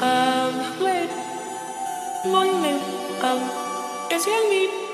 Um, wait. Morning, um, is your me.